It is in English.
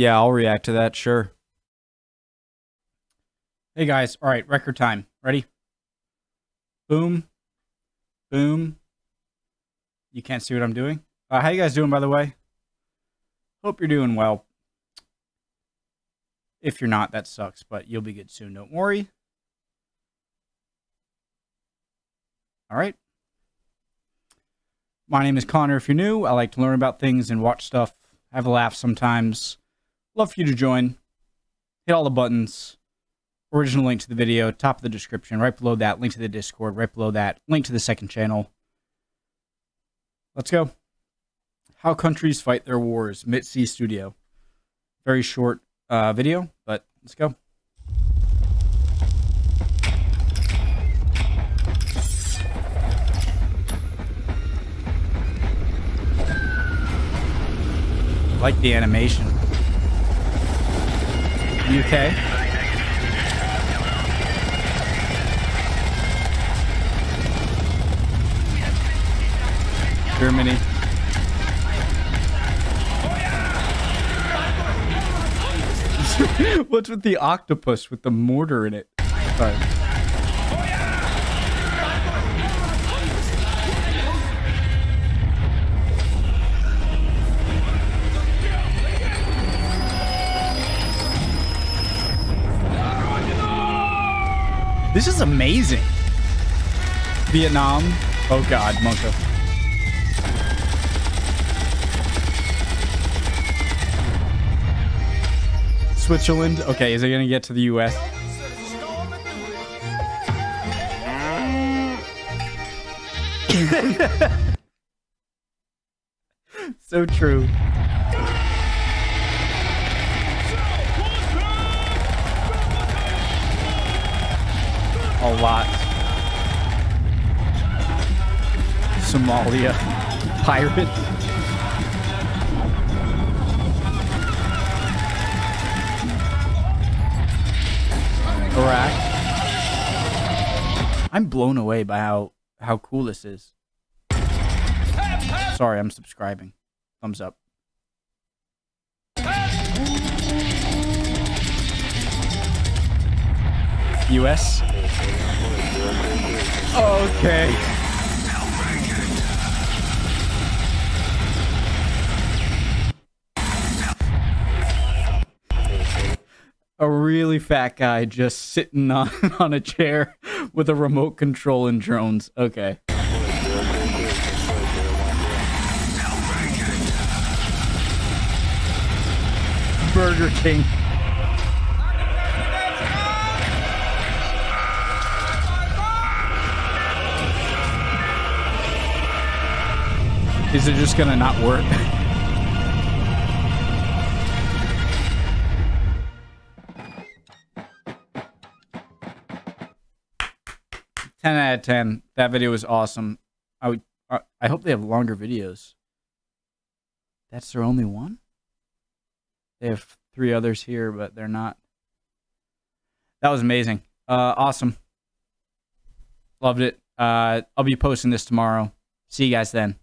Yeah, I'll react to that. Sure. Hey guys, all right, record time. Ready? Boom. Boom. You can't see what I'm doing? Uh, how you guys doing, by the way? Hope you're doing well. If you're not, that sucks, but you'll be good soon. Don't worry. All right. My name is Connor. If you're new, I like to learn about things and watch stuff, have a laugh sometimes. Love for you to join. Hit all the buttons. Original link to the video, top of the description. Right below that, link to the Discord. Right below that, link to the second channel. Let's go. How countries fight their wars. Mitsi Studio. Very short uh, video, but let's go. like the animation. UK. Germany. What's with the octopus with the mortar in it? Sorry. This is amazing. Vietnam. Oh god, Monka. Switzerland. Okay, is it gonna get to the US? so true. A lot. Somalia. Pirate. Iraq. I'm blown away by how how cool this is. Sorry, I'm subscribing. Thumbs up. US. Okay. A really fat guy just sitting on, on a chair with a remote control and drones. Okay. Burger King. Is it just gonna not work? ten out of ten. That video was awesome. I would. I hope they have longer videos. That's their only one. They have three others here, but they're not. That was amazing. Uh, awesome. Loved it. Uh, I'll be posting this tomorrow. See you guys then.